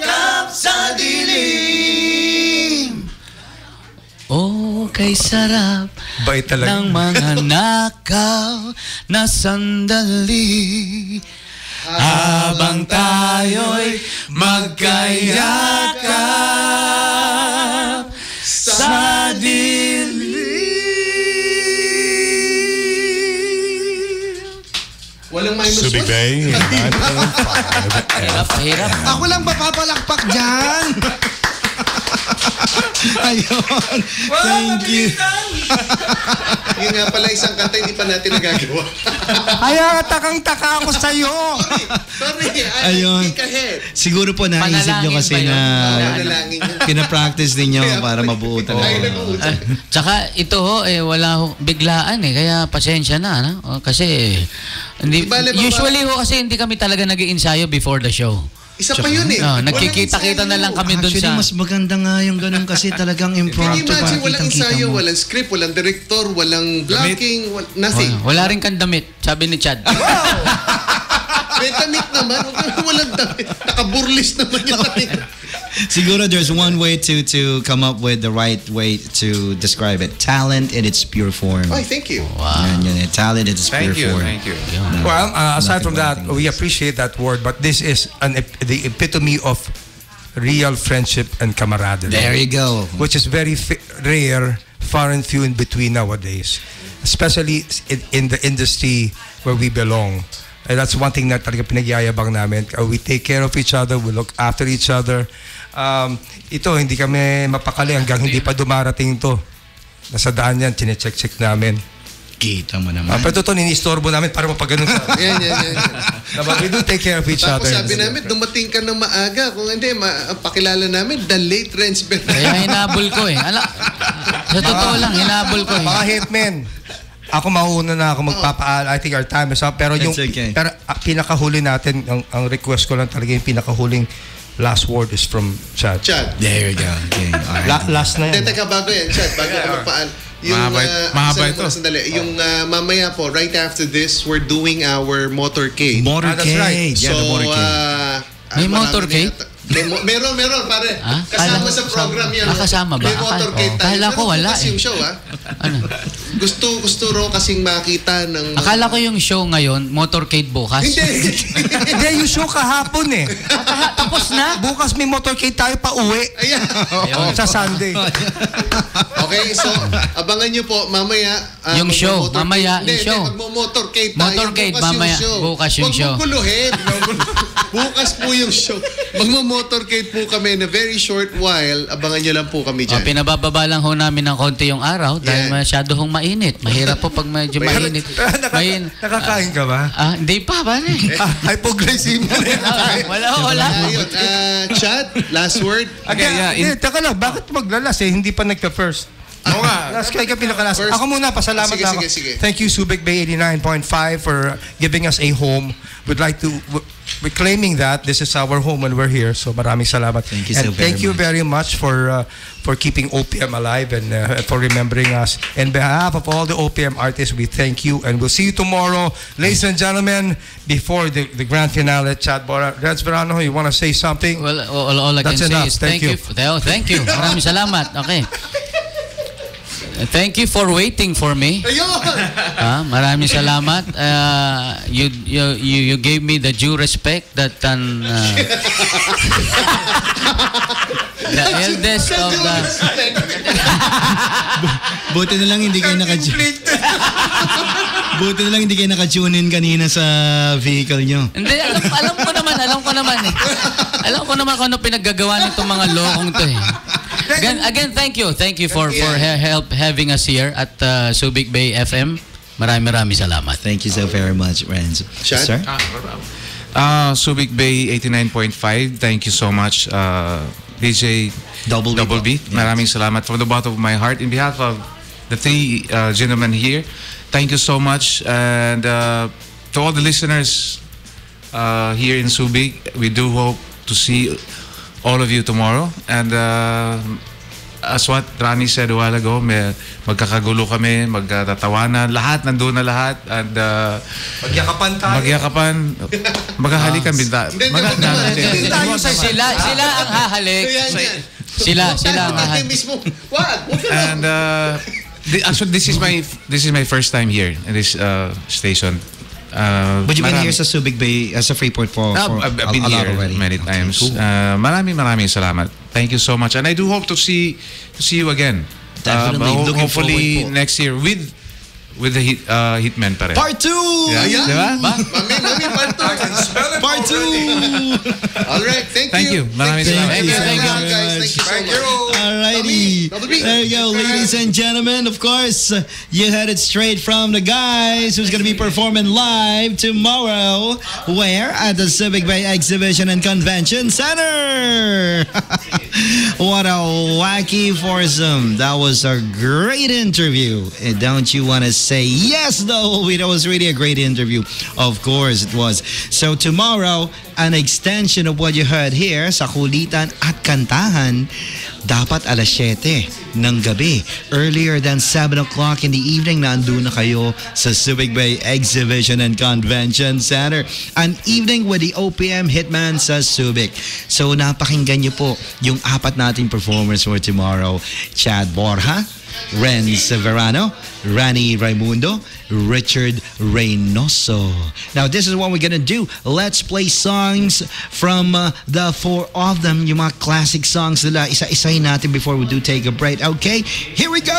Speaker 6: kay sarap
Speaker 10: Bait talaga.
Speaker 6: ng mga nakaw na sandali. Habang tayo'y magkayakap sa dilim.
Speaker 20: Walang minus
Speaker 13: Subic
Speaker 20: one.
Speaker 13: Bay.
Speaker 6: Hirap, hirap.
Speaker 19: Ako lang ba papalakpak dyan? Ayun. Thank you.
Speaker 20: Yun nga pala isang kanta hindi pa natin nagagawa.
Speaker 10: Kaya takang-taka ako sa'yo.
Speaker 20: Sorry, I
Speaker 19: Ayun.
Speaker 20: think ahead.
Speaker 19: Siguro po naisip nyo kasi na
Speaker 20: Panalangin yun.
Speaker 19: pinapractice ninyo para mabuo talaga.
Speaker 20: nag-uusap.
Speaker 6: Ah, Tsaka ito ho, eh, wala ho, biglaan eh. Kaya pasensya na. No? Oh, Kasi, hindi,
Speaker 20: Di bale, baba-
Speaker 6: usually ho kasi hindi kami talaga nag ensayo before the show.
Speaker 20: Isa pa yun eh.
Speaker 6: No,
Speaker 20: Walang
Speaker 6: nagkikita-kita na lang kami dun
Speaker 19: Actually,
Speaker 6: sa...
Speaker 19: mas maganda nga yung ganun kasi talagang
Speaker 20: Can you
Speaker 19: impromptu
Speaker 20: imagine
Speaker 19: para
Speaker 20: walang
Speaker 19: kitang-kita
Speaker 20: ensayo,
Speaker 19: mo.
Speaker 20: walang script, walang director, walang blocking, wal- nothing.
Speaker 6: Oh, wala rin kang damit, sabi ni Chad.
Speaker 20: May damit naman walang damit. Nakaburlis naman yung damit.
Speaker 19: Siguro there's one way to to come up with the right way to describe it. Talent in its pure form.
Speaker 20: Ay, thank you.
Speaker 19: Yan, yan, eh. Talent in its
Speaker 7: Thank
Speaker 19: pure
Speaker 7: you,
Speaker 19: form.
Speaker 7: thank you.
Speaker 10: Well, uh, aside from that, we appreciate that word, but this is an ep- the epitome of real friendship and camaraderie.
Speaker 19: There you go.
Speaker 10: Which is very fi- rare, far and few in between nowadays, especially in, in the industry where we belong. And that's one thing na talaga pinagyayabang namin. Uh, we take care of each other, we look after each other. Um, ito, hindi kami mapakali hanggang hindi pa dumarating to. Nasa daan yan, chinecheck-check namin.
Speaker 19: Kita mo
Speaker 10: Uh,
Speaker 19: naman.
Speaker 10: pero ito, ninistorbo namin para mapaganon sa...
Speaker 20: Yan, yan, yan. yan.
Speaker 10: Diba? We do take care of each
Speaker 20: Tapos
Speaker 10: other.
Speaker 20: sabi namin, dumating ka ng maaga. Kung hindi, ma- pakilala namin, the late Renz Bernal.
Speaker 6: Kaya hinabol ko eh. Ala, sa totoo lang, hinabol ko eh.
Speaker 10: Mga hitmen. Ako mauna na ako magpapaal. I think our time is up. Pero yung
Speaker 19: okay.
Speaker 10: pero ah, pinakahuli natin, ang, ang request ko lang talaga yung pinakahuling last word is from Chad.
Speaker 20: Chad.
Speaker 19: There you go. Okay. All right.
Speaker 10: La- last na
Speaker 20: Hindi,
Speaker 10: yan.
Speaker 20: teka, bago yan, Chad, bago ka magpaan. Yung,
Speaker 7: Mahaba-
Speaker 20: ah,
Speaker 7: mahaba
Speaker 20: sandali
Speaker 7: ito.
Speaker 20: Sandali. Yung ah, mamaya po, right after this, we're doing our motorcade.
Speaker 10: Ah, that's right.
Speaker 19: Motorcade. Yeah, the
Speaker 20: so,
Speaker 19: motorcade.
Speaker 20: ah,
Speaker 6: May
Speaker 20: marami
Speaker 6: motorcade?
Speaker 20: May mo- meron, meron, pare.
Speaker 6: Ah?
Speaker 20: Kasama
Speaker 6: Kala-
Speaker 20: sa program yan.
Speaker 6: Ah, kasama ba?
Speaker 20: May
Speaker 6: Akala-
Speaker 20: motorcade
Speaker 6: oh.
Speaker 20: tayo.
Speaker 6: Kala ko wala eh.
Speaker 20: yung show, ah.
Speaker 6: Ano?
Speaker 20: Gusto, gusto raw kasing makita ng...
Speaker 6: Akala ko yung show ngayon, motorcade bukas.
Speaker 20: Hindi.
Speaker 10: Hindi, yung show kahapon eh.
Speaker 6: Tapos na?
Speaker 10: Bukas may motorcade tayo pa uwi.
Speaker 20: Ayan.
Speaker 10: sa Sunday.
Speaker 20: Okay, Okay, so abangan nyo po mamaya. ah,
Speaker 6: Yung show,
Speaker 20: magmo-motorcade-
Speaker 6: mamaya,
Speaker 20: Hindi,
Speaker 6: yung show.
Speaker 20: Hindi, magmo-motorcade tayo.
Speaker 6: Motorcade,
Speaker 20: bukas
Speaker 6: mamaya.
Speaker 20: Yung show.
Speaker 6: Bukas yung
Speaker 20: Huwag
Speaker 6: show.
Speaker 20: mong guluhin. bukas po yung show. Magmo-motorcade po kami in a very short while. Abangan nyo lang po kami
Speaker 6: O,
Speaker 20: dyan.
Speaker 6: pinabababa lang ho namin ng konti yung araw dahil
Speaker 20: Yan.
Speaker 6: masyado hong mainit. Mahirap po pag medyo mainit. Main,
Speaker 10: Nakakain ka ba?
Speaker 6: ah, hindi pa, pare.
Speaker 10: Ah, hypoglycemia na yan.
Speaker 6: wala,
Speaker 20: Ayun, ah, Chad, last word.
Speaker 10: Okay, yeah, in... teka lang, bakit maglalas eh? Hindi pa nagka-first. Oo nga. Last kaya ka pinakalas.
Speaker 20: First-
Speaker 10: Ako muna, pasalamat
Speaker 20: Sige,
Speaker 10: lang ako.
Speaker 20: sige, sige.
Speaker 10: Thank you, Subic Bay 89.5 for giving us a home. We'd like to, we're claiming that this is our home when we're here. So maraming salamat.
Speaker 19: Thank you
Speaker 10: and
Speaker 19: so very
Speaker 10: thank you
Speaker 19: much.
Speaker 10: very much for uh, for keeping OPM alive and uh, for remembering us. In behalf of all the OPM artists, we thank you and we'll see you tomorrow. Ladies and gentlemen, before the, the grand finale, Chad Bora, Reds Verano, you want to say something?
Speaker 6: Well, all, all I
Speaker 10: That's
Speaker 6: can
Speaker 10: enough.
Speaker 6: say is
Speaker 10: Thank
Speaker 6: thank, you.
Speaker 10: you.
Speaker 6: Thank you. Maraming salamat. Okay. Thank you for waiting for me.
Speaker 20: Ayun!
Speaker 6: Ah, maraming salamat. Uh, you, you you you gave me the due respect that an uh, the eldest of the
Speaker 19: Buti na lang hindi kayo naka Buti na lang hindi kayo naka-tune in kanina sa vehicle nyo.
Speaker 6: Hindi, alam, alam ko naman, alam ko naman eh. Alam ko naman kung ano pinaggagawa nitong mga lokong to eh. Again, again thank you. Thank you for for he- help having us here at uh, Subic Bay FM. Maraming maraming salamat.
Speaker 19: Thank you so very much, Renz.
Speaker 20: Chad?
Speaker 19: Sir?
Speaker 7: Uh, Subic Bay 89.5. Thank you so much, uh, DJ
Speaker 19: Double B.
Speaker 7: Double B. Maraming salamat from the bottom of my heart. In behalf of the three uh, gentlemen here, thank you so much. And uh, to all the listeners uh, here in Subic, we do hope to see all of you tomorrow. And uh, as what Rani said a while ago, may, magkakagulo kami, magtatawanan, lahat, nandun na lahat. And uh,
Speaker 10: Magyakapan tayo.
Speaker 7: magyakapan, maghahalikan, binta.
Speaker 20: Hindi, hindi.
Speaker 10: Tayo sa
Speaker 6: Sila sila ang hahalik. Sila sila ang hahalik.
Speaker 20: mismo. Wag.
Speaker 7: And uh, actually, this is my this is my first time here in this uh, station. Uh,
Speaker 19: But you've been here sa Subic Bay, uh, sa Freeport for,
Speaker 7: Ah,
Speaker 19: for
Speaker 7: I've,
Speaker 19: a,
Speaker 7: I've been
Speaker 19: a lot
Speaker 7: here
Speaker 19: already.
Speaker 7: many
Speaker 19: Okay,
Speaker 7: times.
Speaker 19: cool.
Speaker 7: Uh, maraming maraming salamat. Thank you so much. And I do hope to see to see you again.
Speaker 19: Definitely.
Speaker 7: Uh, ho-
Speaker 19: Looking
Speaker 7: hopefully next year with with the hit, uh, Hitman pa rin.
Speaker 19: Part 2!
Speaker 7: Yeah.
Speaker 20: Ayan.
Speaker 7: Di ba?
Speaker 20: Mami, mami, part two.
Speaker 19: Part 2!
Speaker 20: Alright, thank,
Speaker 7: Thank you. Maraming
Speaker 20: Thank
Speaker 7: salamat.
Speaker 20: you.
Speaker 6: Thank you,
Speaker 20: Thank you, guys. Thank you so much.
Speaker 19: Alrighty.
Speaker 20: Double B.
Speaker 19: There you go, ladies and gentlemen. Of course, you heard it straight from the guys who's going to be performing live tomorrow. Where? At the Civic Bay Exhibition and Convention Center. what a wacky foursome. That was a great interview. And don't you want to say yes, though? That was really a great interview. Of course, it was. So tomorrow, an extension of what you heard here sa kulitan at kantahan dapat alas 7 ng gabi. Earlier than 7 o'clock in the evening, nandun na kayo sa Civic Bay Exhibition and Convention Center. An evening with the OPM Hitman sa Subic. So napakinggan niyo po yung apat nating performers for tomorrow. Chad Borja, Ren Severano, Rani Raimundo, Richard Reynoso. Now, this is what we're gonna do. Let's play songs from uh, the four of them, yung mga classic songs nila. Isa-isahin natin before we do take a break. Okay, here we go!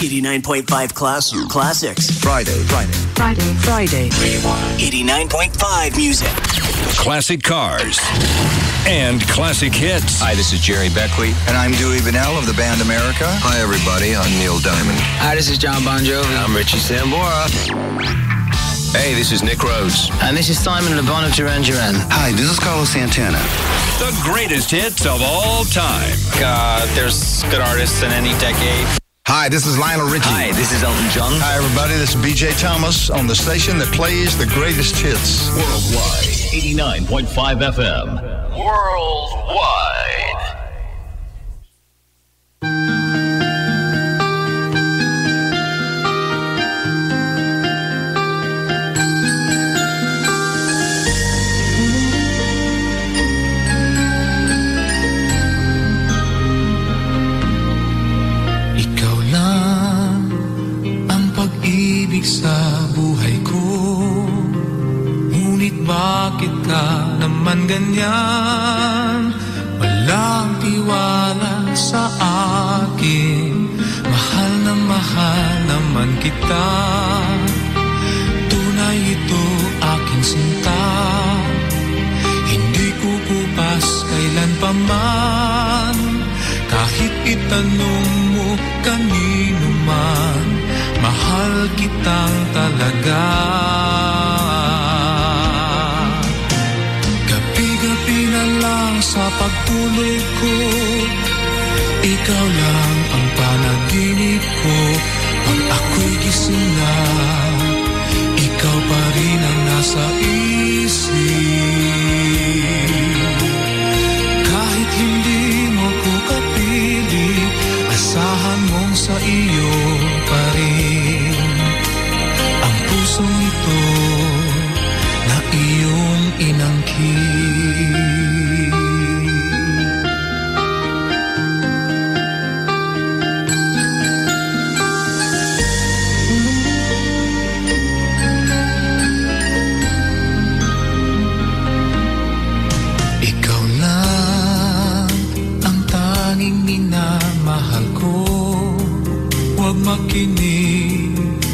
Speaker 1: 89.5 class classics.
Speaker 2: Friday, Friday.
Speaker 3: Friday, Friday.
Speaker 1: 89.5 music.
Speaker 4: Classic cars and classic hits.
Speaker 2: Hi, this is Jerry Beckley. And I'm Dewey Vanell of the band America. Hi, everybody. I'm Neil Diamond.
Speaker 5: Hi, this is John Bon Jovi.
Speaker 2: I'm Richie Sambora. Hey, this is Nick Rhodes.
Speaker 5: And this is Simon Le Bon of Duran Duran.
Speaker 2: Hi, this is Carlos Santana.
Speaker 4: The greatest hits of all time.
Speaker 9: Uh, there's good artists in any decade.
Speaker 12: Hi, this is Lionel Richie.
Speaker 1: Hi, this is Elton John.
Speaker 12: Hi, everybody. This is BJ Thomas on the station that plays the greatest hits.
Speaker 13: Worldwide, 89.5 FM. Worldwide.
Speaker 8: Ikaw lang ang sa buhay ko Ngunit bakit ka naman ganyan Walang tiwala sa akin. Mahal kita. Tunay ito aking sinta. Hindi kukupas kailan pa Kahit itanong mo kanino man Mahal kitang talaga pagtulog ko Ikaw lang ang panaginip ko. Pag ako'y gising na Ikaw pa rin ang nasa isip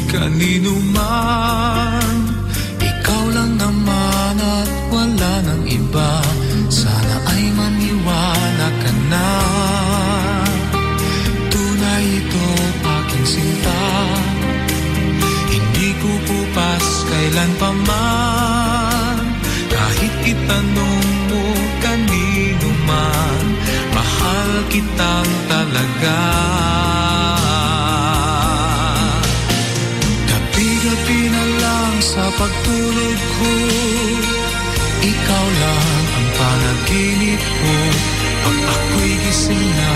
Speaker 8: kanino man Ikaw lang naman at wala nang iba. Sana ay maniwala ka na. Tunay ito aking sinta. Hindi kukupas kailan pa man. Kahit itanong mo kanino man Mahal kitang talaga pagtulog ko. Ikaw lang ang panaginip ko. Pag ako'y gising na